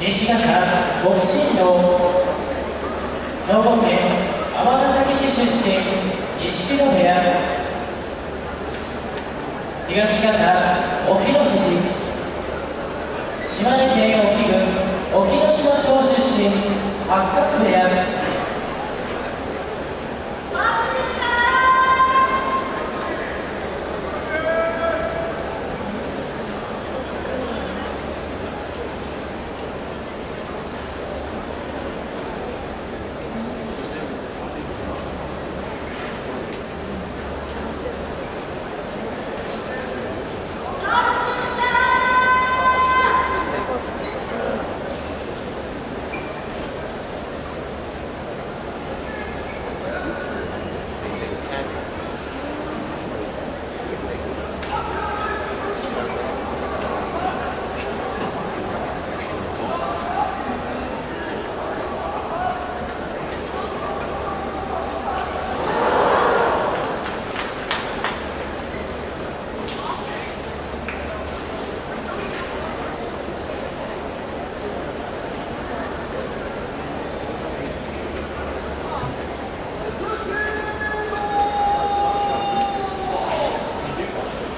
西方北進道兵庫県尼崎市出身錦野部屋東方隠岐の富士島根県沖郡沖ノ島町出身八角部屋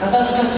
肩透かし